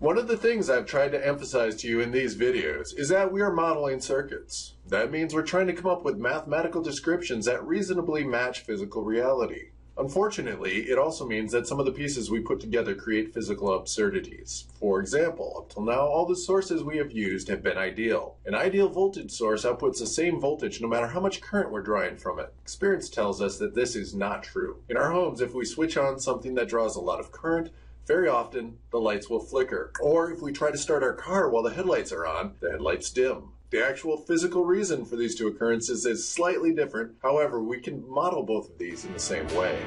One of the things I've tried to emphasize to you in these videos is that we are modeling circuits. That means we're trying to come up with mathematical descriptions that reasonably match physical reality. Unfortunately, it also means that some of the pieces we put together create physical absurdities. For example, up till now, all the sources we have used have been ideal. An ideal voltage source outputs the same voltage no matter how much current we're drawing from it. Experience tells us that this is not true. In our homes, if we switch on something that draws a lot of current, very often the lights will flicker. Or if we try to start our car while the headlights are on, the headlights dim. The actual physical reason for these two occurrences is slightly different, however, we can model both of these in the same way.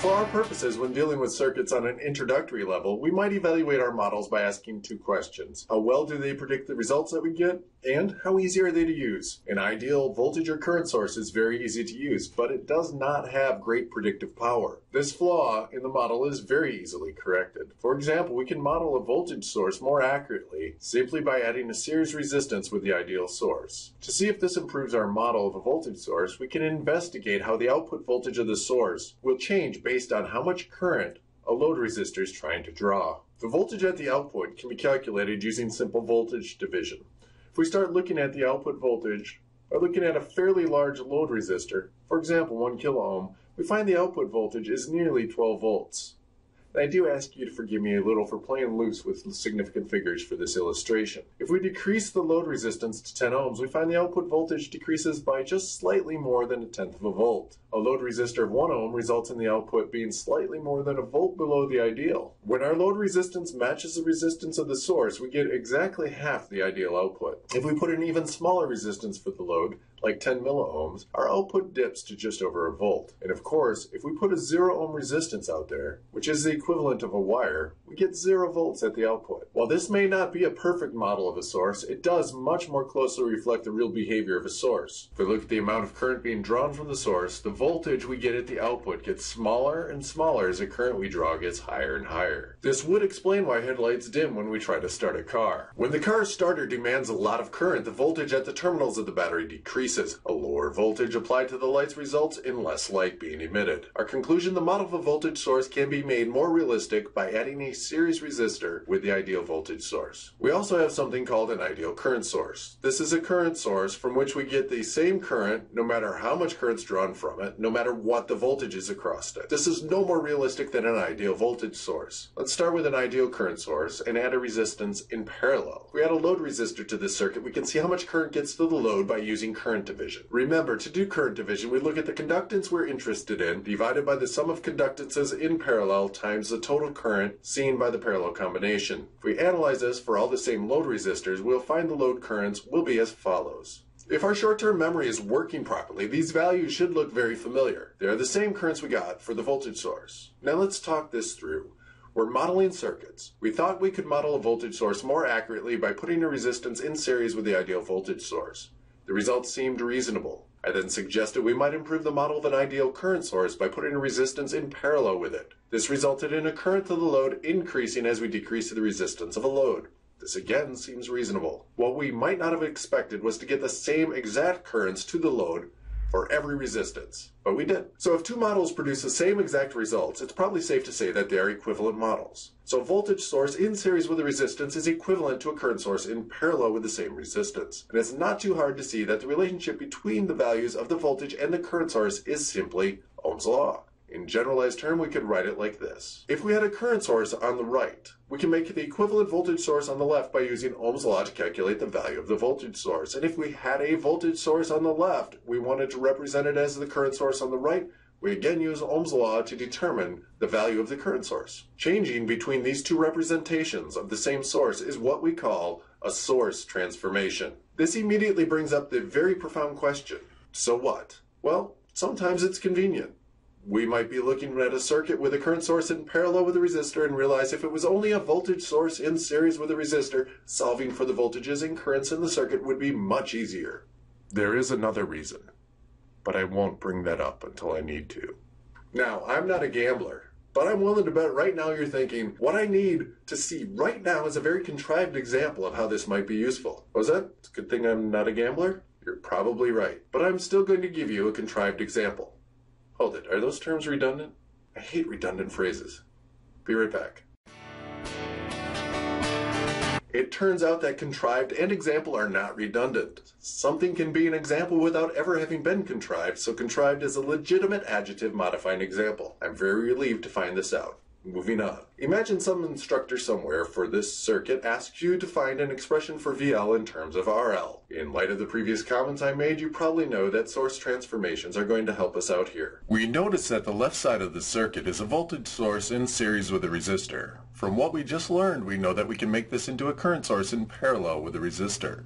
For our purposes, when dealing with circuits on an introductory level, we might evaluate our models by asking two questions. How well do they predict the results that we get? And how easy are they to use? An ideal voltage or current source is very easy to use, but it does not have great predictive power. This flaw in the model is very easily corrected. For example, we can model a voltage source more accurately simply by adding a series resistance with the ideal source. To see if this improves our model of a voltage source, we can investigate how the output voltage of the source will change based on how much current a load resistor is trying to draw. The voltage at the output can be calculated using simple voltage division. If we start looking at the output voltage by looking at a fairly large load resistor, for example 1 kilo ohm, we find the output voltage is nearly 12 volts. I do ask you to forgive me a little for playing loose with significant figures for this illustration. If we decrease the load resistance to 10 ohms, we find the output voltage decreases by just slightly more than a tenth of a volt. A load resistor of 1 ohm results in the output being slightly more than a volt below the ideal. When our load resistance matches the resistance of the source, we get exactly half the ideal output. If we put an even smaller resistance for the load, like 10 milliohms, our output dips to just over a volt. And of course, if we put a 0 ohm resistance out there, which is the equivalent of a wire, we get 0 volts at the output. While this may not be a perfect model of a source, it does much more closely reflect the real behavior of a source. If we look at the amount of current being drawn from the source, the voltage we get at the output gets smaller and smaller as the current we draw gets higher and higher. This would explain why headlights dim when we try to start a car. When the car's starter demands a lot of current, the voltage at the terminals of the battery decreases. A lower voltage applied to the lights results in less light being emitted. Our conclusion, the model of a voltage source can be made more realistic by adding a series resistor with the ideal voltage source. We also have something called an ideal current source. This is a current source from which we get the same current no matter how much current's drawn from it, no matter matter what the voltage is across it. This is no more realistic than an ideal voltage source. Let's start with an ideal current source and add a resistance in parallel. If we add a load resistor to this circuit, we can see how much current gets to the load by using current division. Remember, to do current division, we look at the conductance we're interested in divided by the sum of conductances in parallel times the total current seen by the parallel combination. If we analyze this for all the same load resistors, we'll find the load currents will be as follows. If our short-term memory is working properly, these values should look very familiar. They are the same currents we got for the voltage source. Now let's talk this through. We're modeling circuits. We thought we could model a voltage source more accurately by putting a resistance in series with the ideal voltage source. The results seemed reasonable. I then suggested we might improve the model of an ideal current source by putting a resistance in parallel with it. This resulted in a current to the load increasing as we decreased the resistance of a load. This again seems reasonable. What we might not have expected was to get the same exact currents to the load for every resistance, but we did. So if two models produce the same exact results, it's probably safe to say that they are equivalent models. So a voltage source in series with a resistance is equivalent to a current source in parallel with the same resistance. And it's not too hard to see that the relationship between the values of the voltage and the current source is simply Ohm's law. In generalized term, we could write it like this. If we had a current source on the right, we can make the equivalent voltage source on the left by using Ohm's law to calculate the value of the voltage source. And if we had a voltage source on the left, we wanted to represent it as the current source on the right, we again use Ohm's law to determine the value of the current source. Changing between these two representations of the same source is what we call a source transformation. This immediately brings up the very profound question, so what? Well, sometimes it's convenient we might be looking at a circuit with a current source in parallel with a resistor and realize if it was only a voltage source in series with a resistor, solving for the voltages and currents in the circuit would be much easier. There is another reason, but I won't bring that up until I need to. Now, I'm not a gambler, but I'm willing to bet right now you're thinking, what I need to see right now is a very contrived example of how this might be useful. Was that? It's a good thing I'm not a gambler? You're probably right, but I'm still going to give you a contrived example. Oh, Hold it, are those terms redundant? I hate redundant phrases. Be right back. It turns out that contrived and example are not redundant. Something can be an example without ever having been contrived, so contrived is a legitimate adjective modifying example. I'm very relieved to find this out. Moving on. Imagine some instructor somewhere for this circuit asks you to find an expression for VL in terms of RL. In light of the previous comments I made, you probably know that source transformations are going to help us out here. We notice that the left side of the circuit is a voltage source in series with a resistor. From what we just learned, we know that we can make this into a current source in parallel with a resistor.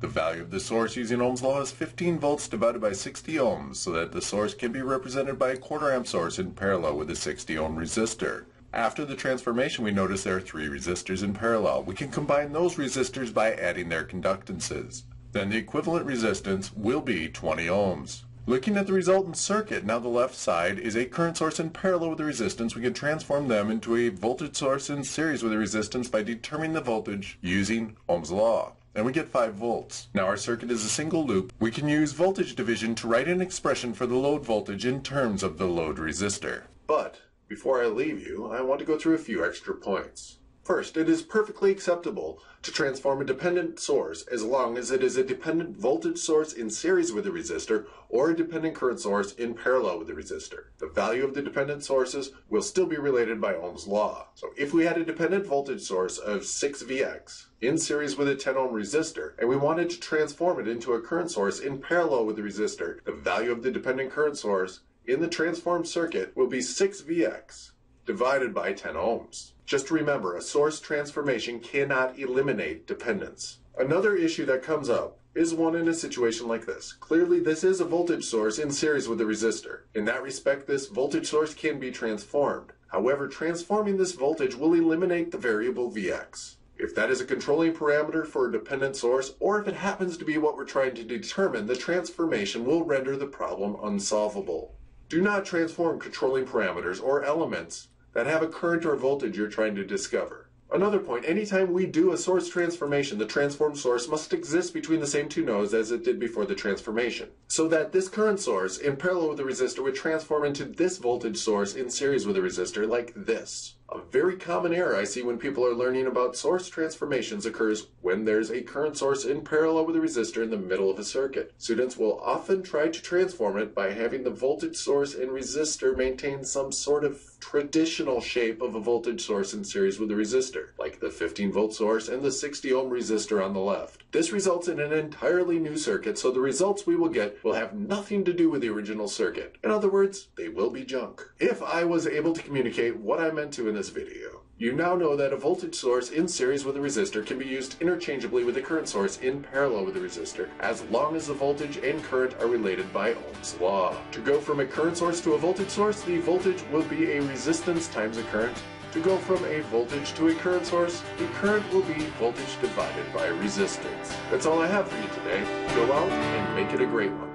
The value of the source using Ohm's law is 15 volts divided by 60 ohms so that the source can be represented by a quarter amp source in parallel with a 60 ohm resistor. After the transformation we notice there are three resistors in parallel. We can combine those resistors by adding their conductances. Then the equivalent resistance will be 20 ohms. Looking at the resultant circuit, now the left side is a current source in parallel with the resistance. We can transform them into a voltage source in series with the resistance by determining the voltage using Ohm's law and we get 5 volts. Now our circuit is a single loop. We can use voltage division to write an expression for the load voltage in terms of the load resistor. But before I leave you, I want to go through a few extra points. First, it is perfectly acceptable to transform a dependent source as long as it is a dependent voltage source in series with a resistor or a dependent current source in parallel with the resistor. The value of the dependent sources will still be related by Ohm's law. So if we had a dependent voltage source of 6Vx in series with a 10 ohm resistor and we wanted to transform it into a current source in parallel with the resistor, the value of the dependent current source in the transformed circuit will be 6Vx divided by 10 ohms. Just remember, a source transformation cannot eliminate dependence. Another issue that comes up is one in a situation like this. Clearly, this is a voltage source in series with a resistor. In that respect, this voltage source can be transformed. However, transforming this voltage will eliminate the variable Vx. If that is a controlling parameter for a dependent source, or if it happens to be what we're trying to determine, the transformation will render the problem unsolvable. Do not transform controlling parameters or elements that have a current or voltage you're trying to discover. Another point, anytime we do a source transformation, the transformed source must exist between the same two nodes as it did before the transformation. So that this current source, in parallel with the resistor, would transform into this voltage source in series with the resistor, like this. A very common error I see when people are learning about source transformations occurs when there's a current source in parallel with a resistor in the middle of a circuit. Students will often try to transform it by having the voltage source and resistor maintain some sort of traditional shape of a voltage source in series with a resistor, like the 15 volt source and the 60 ohm resistor on the left. This results in an entirely new circuit, so the results we will get will have nothing to do with the original circuit. In other words, they will be junk. If I was able to communicate what I meant to in this video, you now know that a voltage source in series with a resistor can be used interchangeably with a current source in parallel with a resistor, as long as the voltage and current are related by Ohm's law. To go from a current source to a voltage source, the voltage will be a resistance times a current. To go from a voltage to a current source, the current will be voltage divided by resistance. That's all I have for you today. Go out and make it a great one.